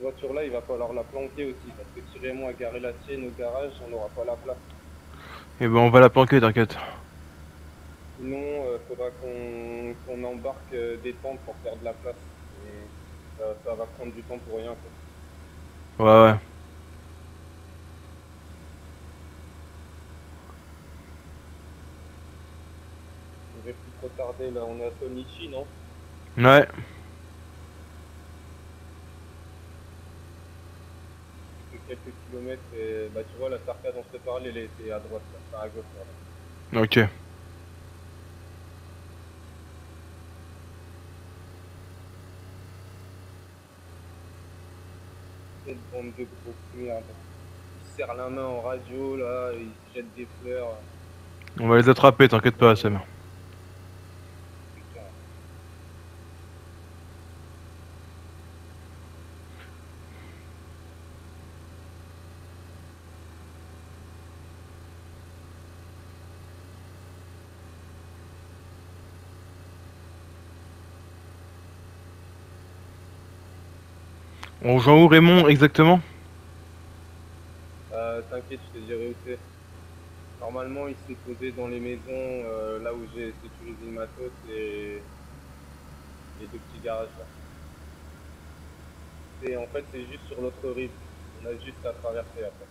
Cette voiture-là, il va falloir la planquer aussi, parce que si Raymond a garé la sienne au garage, on n'aura pas la place. Et ben on va la planquer, t'inquiète. Sinon, euh, faudra qu'on embarque euh, des tentes pour faire de la place. Et ça, ça va prendre du temps pour rien. Quoi. Ouais, ouais. On va plus trop tarder, là, on est à Sonichi, non? Ouais. Quelques kilomètres et bah tu vois la sarcade dont je te parlais, elle était à droite, là, enfin à gauche. Pardon. Ok. Cette bande de gros merde. Ils serrent la main en radio là, ils jettent des fleurs. On va les attraper, t'inquiète pas, Sam. On rejoint où Raymond exactement Euh, T'inquiète, je te dirai où c'est. Normalement, il s'est posé dans les maisons euh, là où j'ai sécurisé le matos et les deux petits garages là. Et en fait, c'est juste sur l'autre rive. On a juste à traverser après.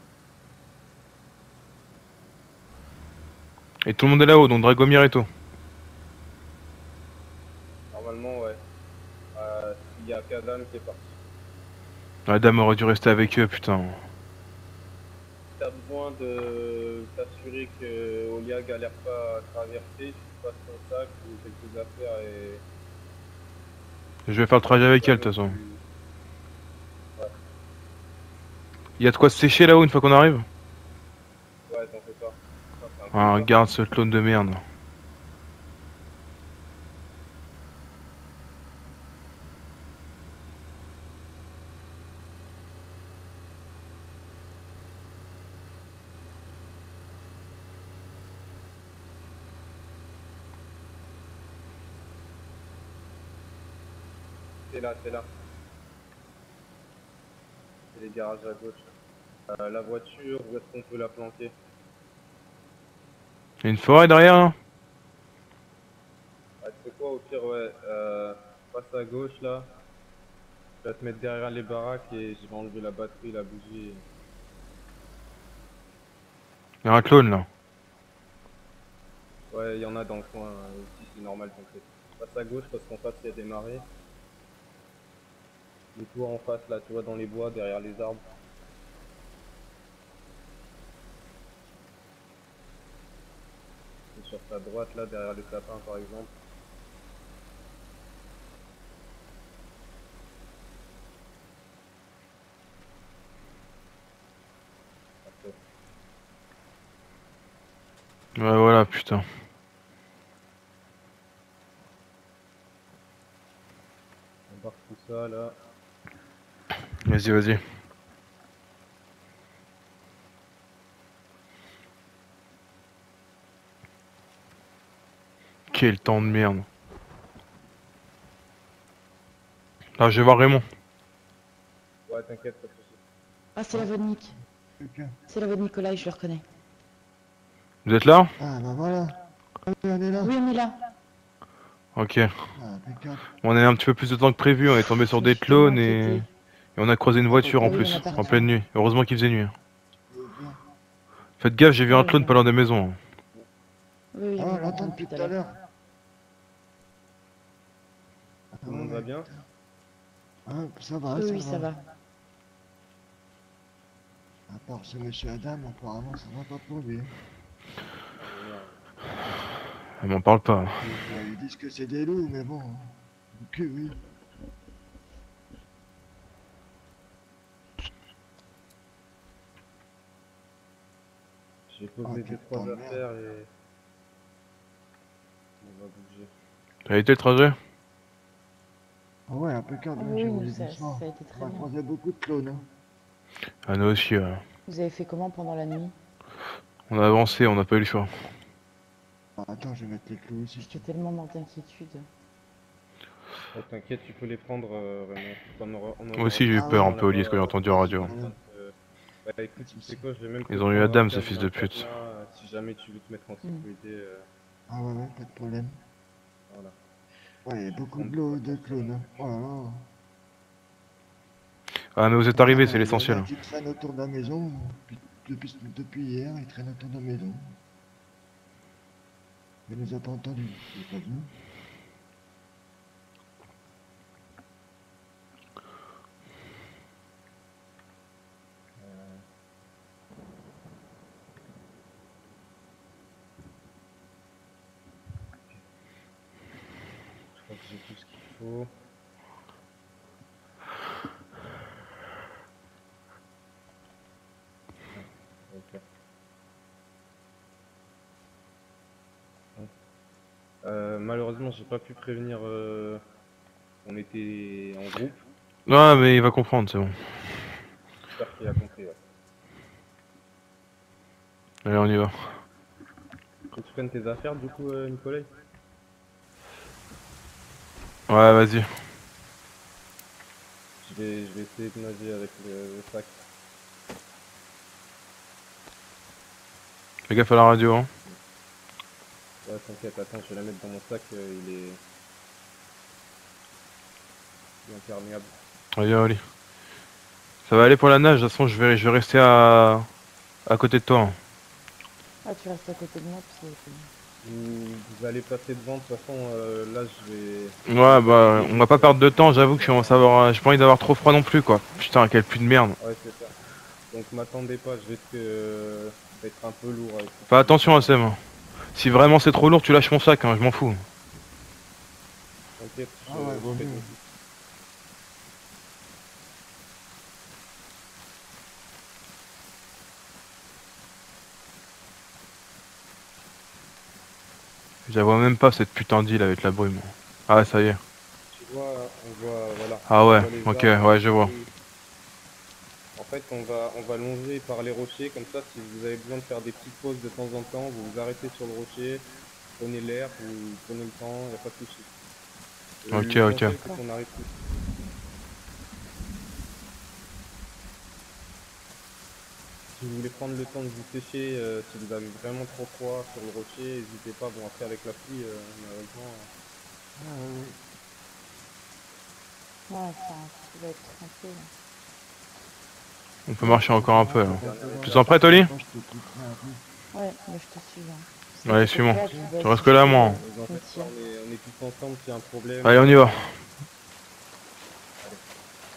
Et tout le monde est là-haut, donc Dragomir et tout. Normalement, ouais. Euh, S'il y a Kazan qui est parti. La dame aurait dû rester avec eux, putain. T'as besoin de t'assurer que Olia galère pas à traverser, tu passes ton sac ou quelques affaires et. Je vais faire le trajet avec elle, de toute façon. Il y a de quoi se sécher là-haut une fois qu'on arrive? Ouais, t'en fais pas. Ah, regarde ce clone de merde. C'est là, c'est là. C'est les garages à gauche. Euh, la voiture, où est-ce qu'on peut la planquer? Une forêt derrière là ah, Tu sais quoi, au pire, ouais. Euh, passe à gauche là. Je vais te mettre derrière les baraques et je vais enlever la batterie, la bougie. Il y a un clone là. Ouais, il y en a dans le coin euh, aussi, c'est normal, t'inquiète. Passe à gauche parce qu'en face il y a des marées. Et toi en face là, tu vois, dans les bois, derrière les arbres. Et sur ta droite là, derrière les sapins par exemple. Ouais, voilà, putain. On embarque tout ça là. Vas-y, vas-y. Quel temps de merde. Là, je vais voir Raymond. Ouais, t'inquiète, pas de soucis. Ah, c'est la voix de Nick. C'est la voix de Nicolas, je le reconnais. Vous êtes là? Ah bah voilà. Oui, on est là. Oui, on est là. Ok. Ah. On a eu un petit peu plus de temps que prévu, on est tombé sur des clones et... et on a croisé une voiture en plus, en pleine nuit. Heureusement qu'il faisait nuit. hein. Faites gaffe, j'ai vu un clone pas loin des maisons. Oui, oui, Ah, on l'entend depuis tout à l'heure. Tout le monde va bien? Ah, ça va, Oui, ça, oui, va. ça va. À part ce monsieur Adam, apparemment, ça va pas pour lui. Elle m'en parle pas. Ils disent que c'est des loups, mais bon. Que oui. J'ai posé Ah, deux putain, trois merde. affaires et. On va bouger. Ça a été le trajet Ah ouais, impeccable. Ah oui, ça, ça a été très On a bien. croisé beaucoup de clones. Hein. Ah, nous aussi, ouais. Vous avez fait comment pendant la nuit? On a avancé, on n'a pas eu le choix. Ah, attends, je vais mettre les clous aussi. J'étais tellement morte d'inquiétude. Oh, T'inquiète, tu peux les prendre, euh, Raymond. On aura- on aura- Moi aussi j'ai eu peur un peu au lit ce que j'ai entendu en radio. Euh, Bah écoute, tu sais quoi, je vais même Ils ont eu Adam, ce fils de pute. euh, Si jamais tu veux te mettre en sécurité, euh, Ah ouais, ouais, pas de problème. voilà. Ouais, il y a beaucoup de, de clones. hein. Oh là là. Ah mais vous êtes arrivés, c'est l'essentiel. qui traînent autour de la maison. Depuis, depuis, depuis hier, ils traînent autour de la maison. Il nous a pas entendu. Il est pas venu. Je crois que j'ai Euh, malheureusement, j'ai pas pu prévenir. euh, On était en groupe. Ouais mais il va comprendre, c'est bon. J'espère qu'il a compris. Ouais. Allez on y va. Tu prennes tes affaires, du coup, euh, Nicolas. Ouais vas-y. Je vais, je vais essayer de nager avec le, le sac. Fais gaffe à la radio hein. Ouais, t'inquiète, attends, je vais la mettre dans mon sac. euh, il est. Il est imperméable. Allez allez. Ça va aller pour la nage, de toute façon je vais, je vais rester à... à côté de toi. hein. Ah, tu restes à côté de moi, parce que... Vous, vous allez passer devant, de toute façon, euh, là je vais. Ouais bah on va pas perdre de temps, j'avoue que je commence à avoir... J'ai pas envie d'avoir trop froid non plus quoi. Putain quel puits de merde. Ouais, c'est ça. Donc m'attendez pas, je vais être, euh, je vais être un peu lourd avec Fais attention à Sam. Si vraiment c'est trop lourd tu lâches mon sac, hein, je m'en fous. T'inquiète, je, Ah ouais, je la vois même pas cette putain d'île avec la brume. Ah ça y est. Tu vois, on voit, voilà. Ah ouais, ok, ouais je vois. En fait, on va, on va longer par les rochers, comme ça, si vous avez besoin de faire des petites pauses de temps en temps, vous vous arrêtez sur le rocher, prenez l'air, vous prenez le temps, y a pas de souci. Et Ok, ok. conseil, c'est qu'on arrive tous. Si vous voulez prendre le temps de vous sécher, euh, si vous avez vraiment trop froid sur le rocher, n'hésitez pas. Bon, après, avec la pluie, euh, malheureusement, euh, Ah ouais, ouais. Ouais, enfin, tu vas être trempé. là. On peut marcher encore un peu. Ouais. Tu sens prêt Oli? Moi, je te couperai un peu. Ouais, mais je te suis. Hein. Allez, suis-moi. Tu restes que là, moi. en fait, on est, on est tous ensemble, s'il y a un problème. Allez on y va.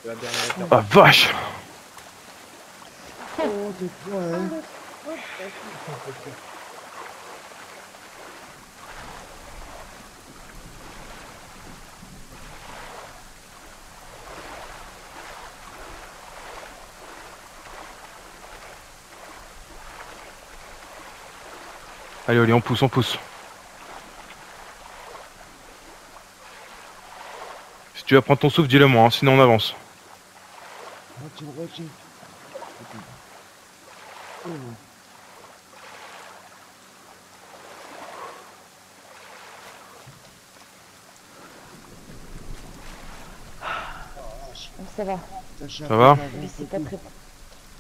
C'est la dernière étape. Ah vache Hein. Allez Oli, on pousse, on pousse. Si tu vas prendre ton souffle, dis-le moi, hein, sinon on avance. Oh. Ça va. Ça Ça va c'est pas très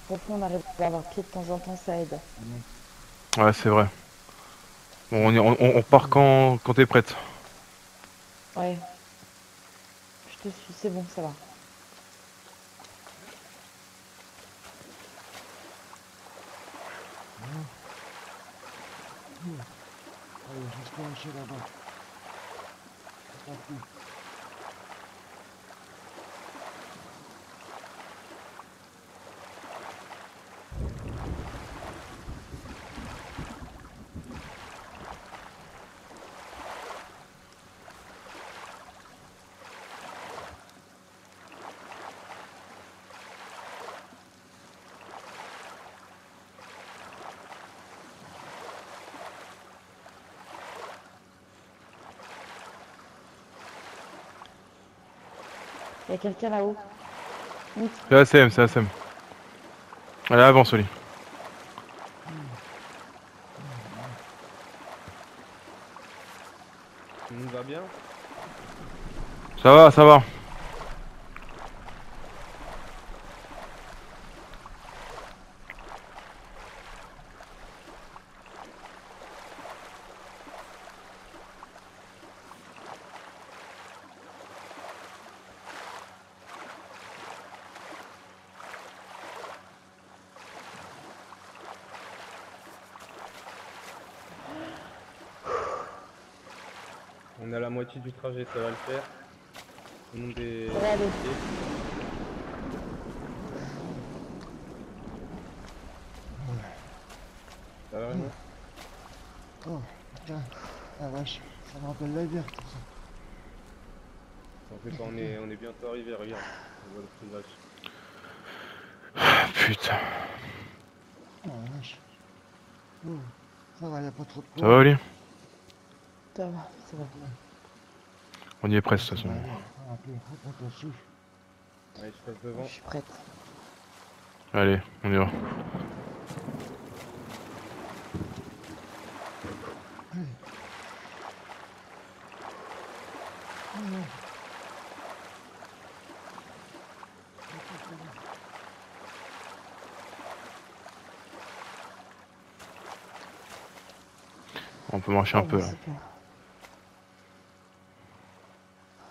profond, on arrive à avoir pied de temps en temps, ça aide. Ouais, c'est vrai. Bon, on, y- on, on part quand, quand t'es prête. Ouais. Je te suis, c'est bon, ça va. Allez, je vais se pencher là-bas. Pas plus. Il y a quelqu'un là-haut. C'est ASM, c'est ASM. Allez, avance Oli. Tout le monde va bien? Ça va, ça va. Moitié du trajet, ça va le faire. Tout le monde est... Ça va va Raymond Oh, putain, la vache, ça me rappelle la guerre tout ça. T'en fais pas, on est, on est bientôt arrivé, regarde. On voit le. Ah, Putain. Oh la vache. Oh, ça va, y a pas trop de Ça va, Oli? Ça va, ça va. On y est presque, de toute façon. Allez, je passe devant. Je suis prête. Allez, on y va. Oh. On peut marcher un Ah, peu là. c'est bien.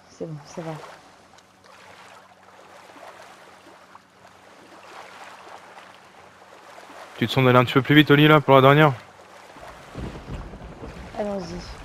C'est bon, Tu te sens d'aller un petit peu plus vite, Oli, là, pour la dernière Allons-y.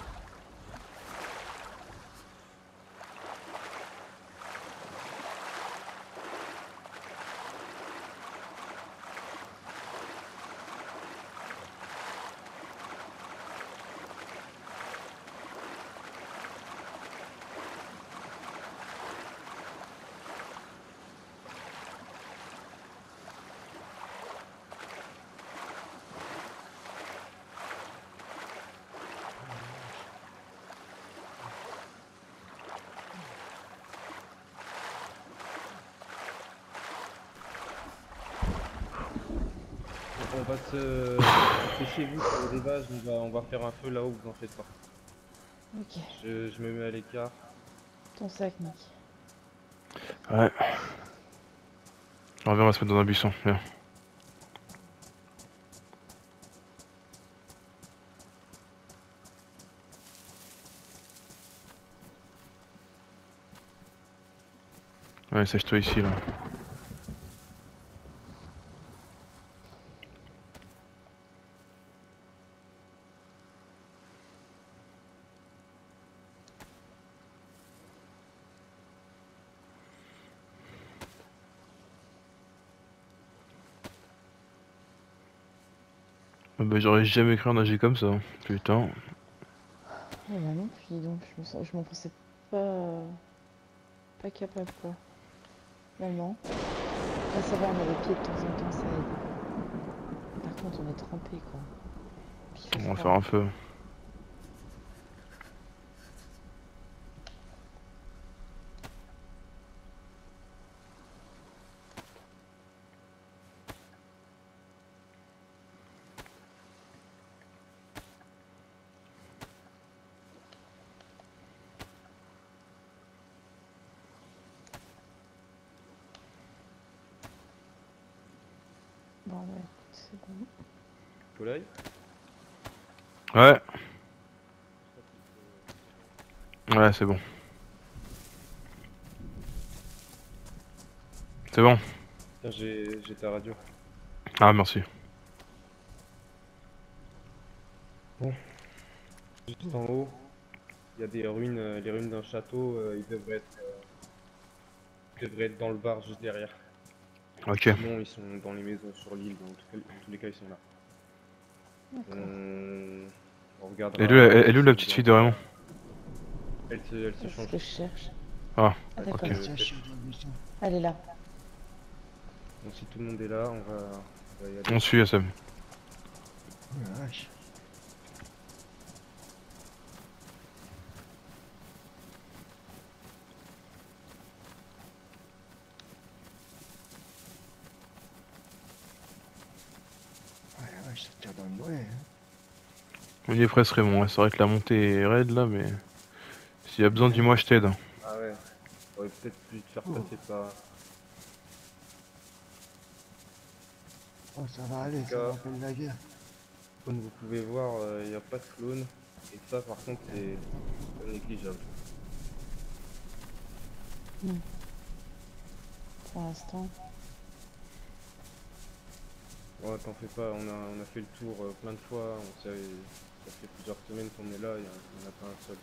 Donc on va se... C'est chez vous sur le rivage, on va, on va faire un feu là-haut, vous en faites pas. Ok, Je, je me mets à l'écart. ton sac, Nick. Ouais. On va se mettre dans un buisson. Viens. Ouais, sèche-toi ici là. J'aurais jamais cru en nager comme ça. Putain. Eh ben non, puis donc, je m'en pensais pas, pas capable, quoi. Finalement. Là, ça va, on a les pieds de temps en temps, ça aide. Par contre, on est trempé, quoi. Puis On va faire un feu. Bon, bah, écoute, c'est bon. Soleil Ouais. Ouais, c'est bon. C'est bon. Tiens, j'ai j'ai ta radio. Ah, merci. Juste en haut, il y a des ruines, euh, les ruines d'un château, euh, ils devraient être, euh, ils devraient être dans le bar juste derrière. Ok. Sinon, ils sont dans les maisons sur l'île, dans, tout cas- dans tous les cas, ils sont là. On, on regardera. Elle est où, la- elle est où la petite fille de Raymond Elle se, elle se C'est ce change. que je cherche. Ah, Ah. Tiens, je buisson. Elle est là. Donc si tout le monde est là, on va, on va y aller. on suit SM. Oh la vache. Ah la vache, ça tire dans le bois, hein. On y est presque. C'est vrai que la montée est raide là, mais s'il y a besoin, dis-moi, je t'aide. Ah ouais. J'aurais peut-être pu te faire passer par... Oh, ça va aller, ça rappelle la guerre. Comme vous pouvez voir, il n'y a pas de clone. Et ça, par contre, c'est négligeable. Pour l'instant. Ouais, t'en fais pas, on a, on a fait le tour euh, plein de fois. On sait, ça fait plusieurs semaines qu'on est là, il n'y en a pas un seul.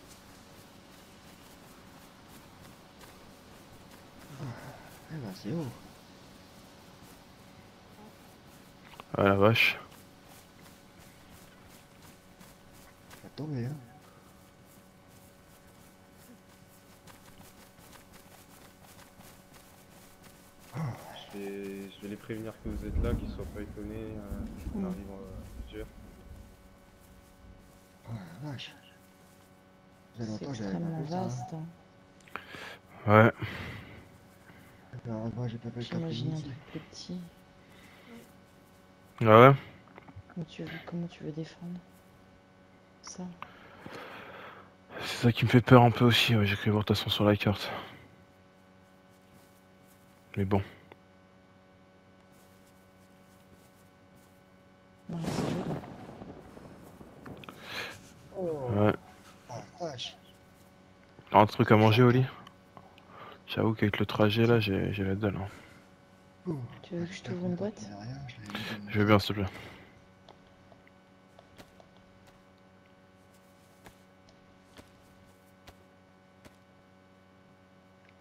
Eh ben, c'est haut. Ah la vache. Ça va tomber, hein. Je vais, je vais les prévenir que vous êtes là, qu'ils soient pas étonnés euh, qu'on Mm. arrive à plusieurs. Oh la vache. Ça fait C'est longtemps que j'avais pas extrêmement vu ça. hein. vaste. hein. Ouais. Heureusement, j'ai pas fait le J'imagine un truc plus petit. Ah ouais? Comment tu veux, comment tu veux défendre ça? C'est ça qui me fait peur un peu aussi, ouais, j'ai cru voir de toute façon sur la carte. Mais bon. Ouais, c'est joli. Oh, Ouais. oh la vache. Un truc à manger au lit J'avoue qu'avec le trajet là, j'ai la dalle. hein. Tu veux que je t'ouvre une boîte? Je veux bien, s'il te plaît.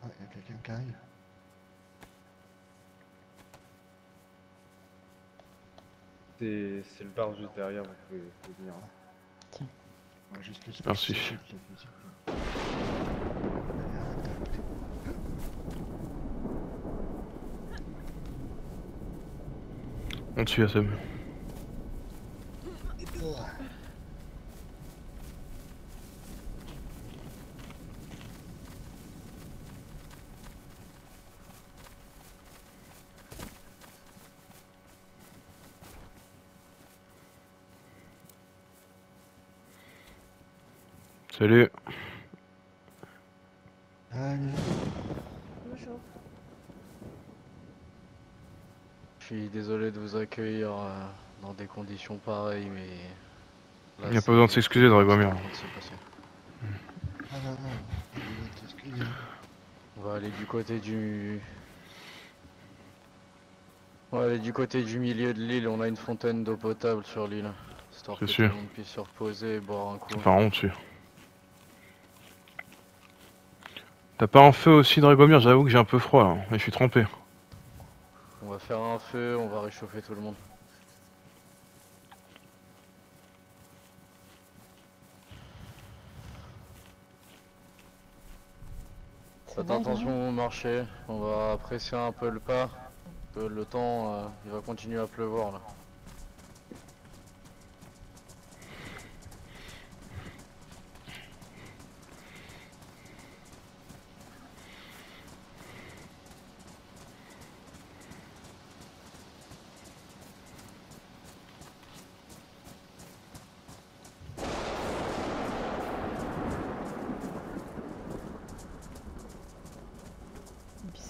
Ah, il y a quelqu'un qui arrive. C'est c'est le bar juste derrière, vous pouvez, vous pouvez venir. hein. D'appeler. On te suit, Sam. Oh. Salut. Allez. Bonjour. Je suis désolé de vous accueillir euh, dans des conditions pareilles, mais. là, Y a pas besoin de s'excuser, Dragomir. Ah non, non, il. On va aller du côté du. On va aller du côté du milieu de l'île, on a une fontaine d'eau potable sur l'île. Histoire C'est que sûr. tout le monde puisse se reposer et boire un coup. Enfin, on te suit. T'as pas un feu aussi, Dragomir J'avoue que j'ai un peu froid là, et je suis trempé. On va faire un feu, on va réchauffer tout le monde. Faites va, attention au marché, on va apprécier un peu le pas. que le temps, euh, il va continuer à pleuvoir là.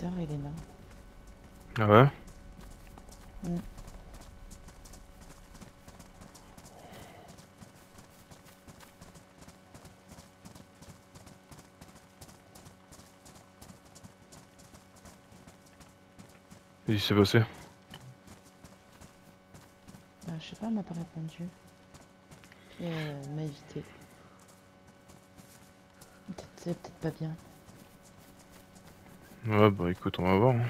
Bizarre, Elena. Ah ouais? Mm. Qui s'est passé? Bah, je sais pas, elle m'a pas répondu. Et euh, elle m'a évité. Peut-être c'est peut-être pas bien. Ouais, bah écoute, on va voir. hein.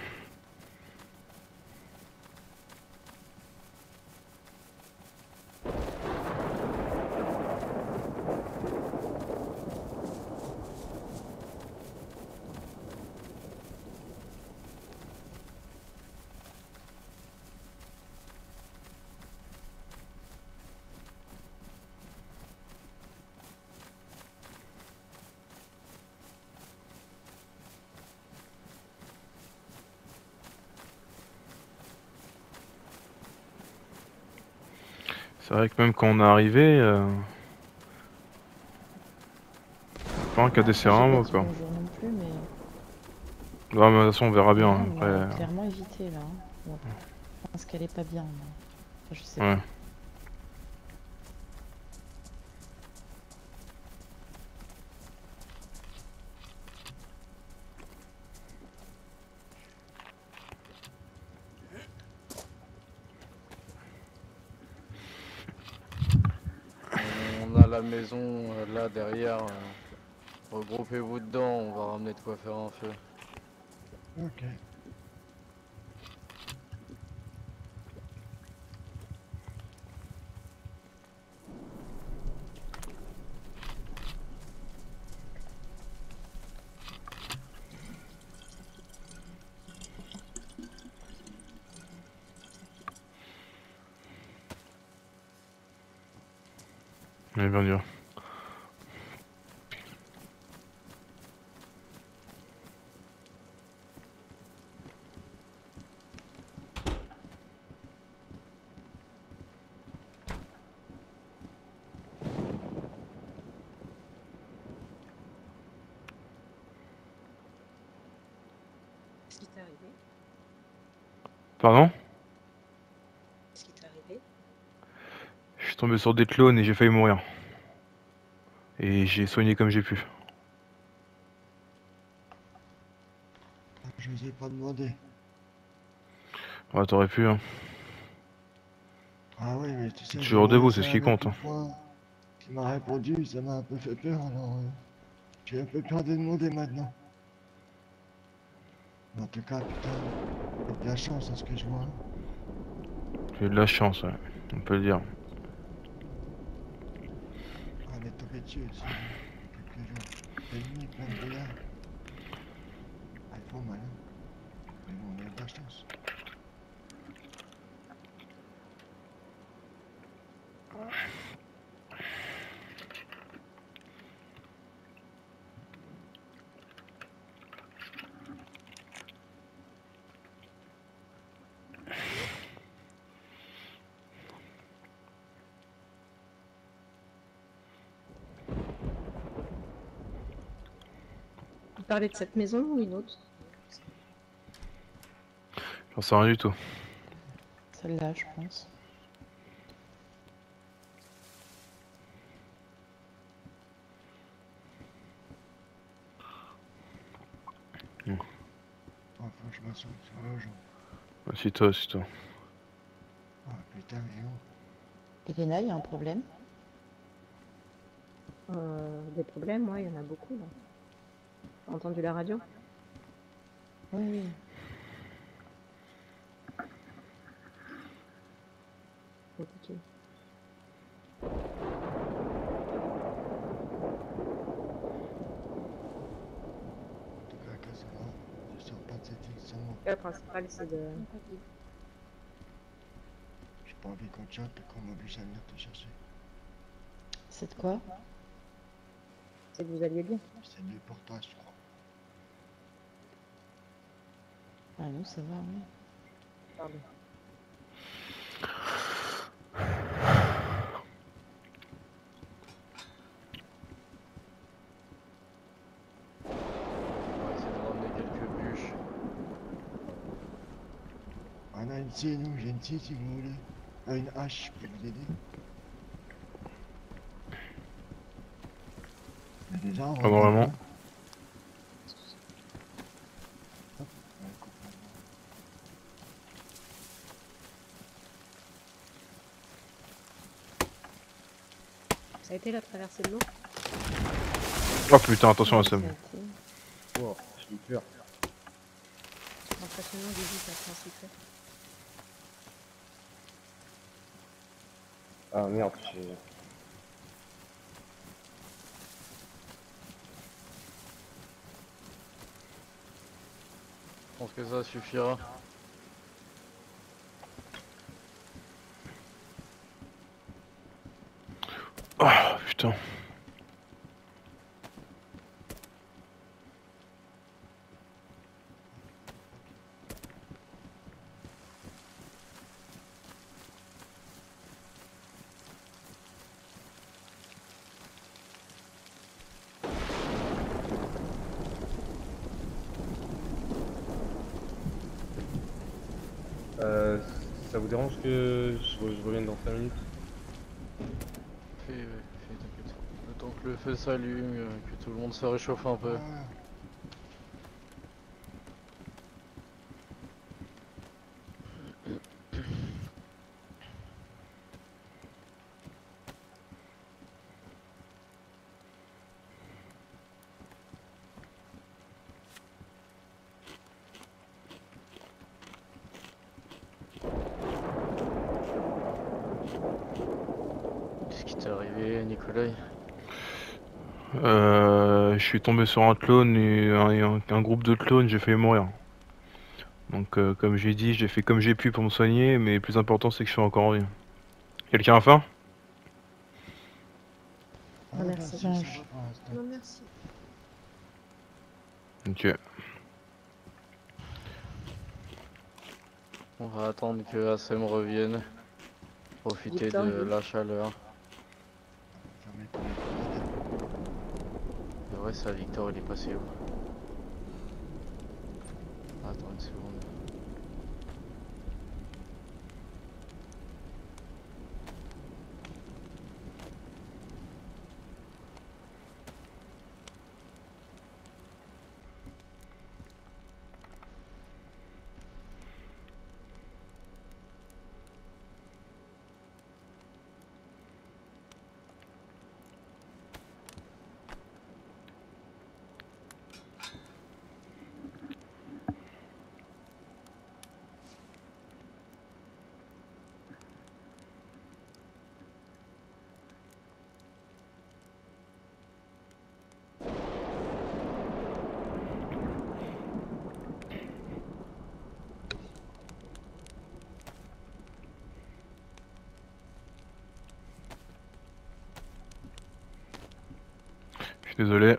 C'est vrai que même quand on est arrivé, euh... pas un cas d'essai mot dit quoi. Non plus, mais Non, mais de toute façon, on verra bien. Ouais, on va Après, clairement éviter là. hein. Bon, je pense qu'elle est pas bien. Enfin, je sais Ouais. pas. On a la maison euh, là derrière. euh, Regroupez-vous dedans, on va ramener de quoi faire un feu. Ok. mais bien dur. Qu'est-ce qui t'est arrivé Pardon Qu'est-ce qui t'est arrivé Je suis tombé sur des clones et j'ai failli mourir. Et j'ai soigné comme j'ai pu. Je vous ai pas demandé. Ouais, t'aurais pu, hein. Ah oui, mais tu sais. Toujours debout, c'est ce qui compte, hein. fois Qui m'a répondu, ça m'a un peu fait peur, alors. euh, J'ai un peu peur de demander maintenant. En tout cas, putain, t'as de la chance à ce que je vois. J'ai de la chance, ouais. On peut le dire. Ah, on est tombé dessus aussi. Quelques jours. L'ennemi plein de dégâts. Il faut mal, hein. Mais bon, on a de la chance. Vous parlez de cette maison ou une autre? J'en sais rien du tout. Celle-là, je pense. Oh, faut que je gens. C'est toi, c'est toi. Ah, putain, mais oh. Elena, il y a un problème? Euh, Des problèmes, ouais, il y en a beaucoup là. Entendu la radio Oui. Compliqué. En tout cas, Cassandra, je sors pas de cette île sans moi. Le principal, c'est de. J'ai pas envie qu'on te chope et qu'on m'oblige à venir te chercher. C'est de quoi? C'est que vous alliez bien. C'est mieux pour toi, je crois. Ah non, ça va, oui. Pardon. On va essayer de ramener quelques bûches. On a une scie, nous, j'ai une scie si vous voulez. Euh, une hache, je peux vous aider. Il y a des arbres. Pas vraiment. là-dedans. Ça a été la traversée de l'eau Oh putain, attention à Ça Oh, j'ai eu peur. Impressionnant, j'ai vu ça un secret. Ah merde, j'ai... Je pense que ça suffira. Euh, ça vous dérange que je, je revienne dans 5 minutes? Le feu s'allume, euh, que tout le monde se réchauffe un peu Qu'est-ce qui t'est arrivé, Nicolas Euh, je suis tombé sur un clone et un, et un- un groupe de clones, j'ai failli mourir. Donc euh, comme j'ai dit, j'ai fait comme j'ai pu pour me soigner, mais le plus important c'est que je suis encore en vie. Quelqu'un a faim ah, Ah, merci. Non, merci. Ok. On va attendre que Assem revienne. Profiter de la chaleur. Fermez tous les fenêtres. Et ouais, ça, Victor, il est passé où Attends une seconde. Je suis désolé.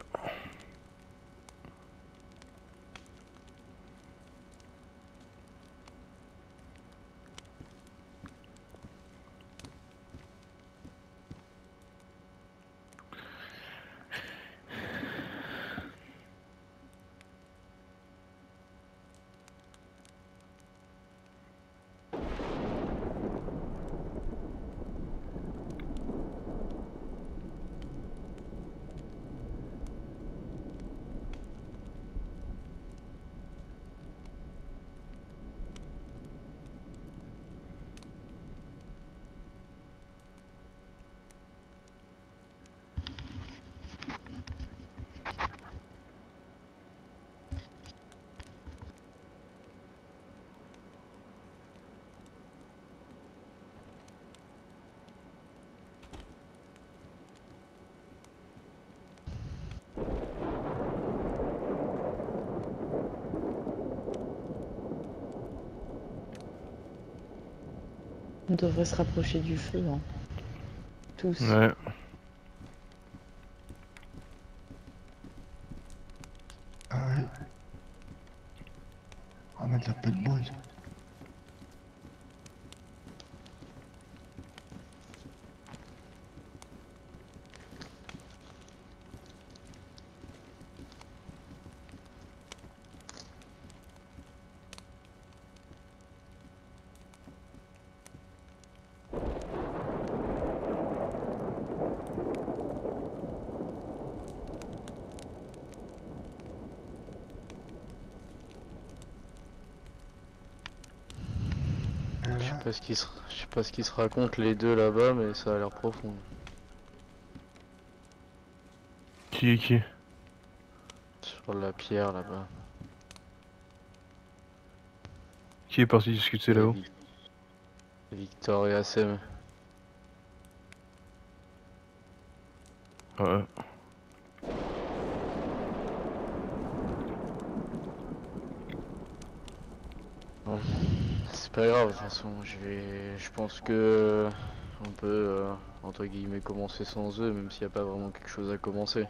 On devrait se rapprocher du feu, hein. Tous. Ah ouais. On va mettre un peu de boule. Et Je sais là, pas ce qu'ils se... je sais pas ce qu'ils se racontent les deux là-bas, mais ça a l'air profond. Qui est qui? Sur la pierre là-bas. Qui est parti discuter là-haut? Vic- Victor et. Ouais. Bon, C'est pas grave, de toute façon, je. Je pense que on peut euh, entre guillemets commencer sans eux, même s'il n'y a pas vraiment quelque chose à commencer.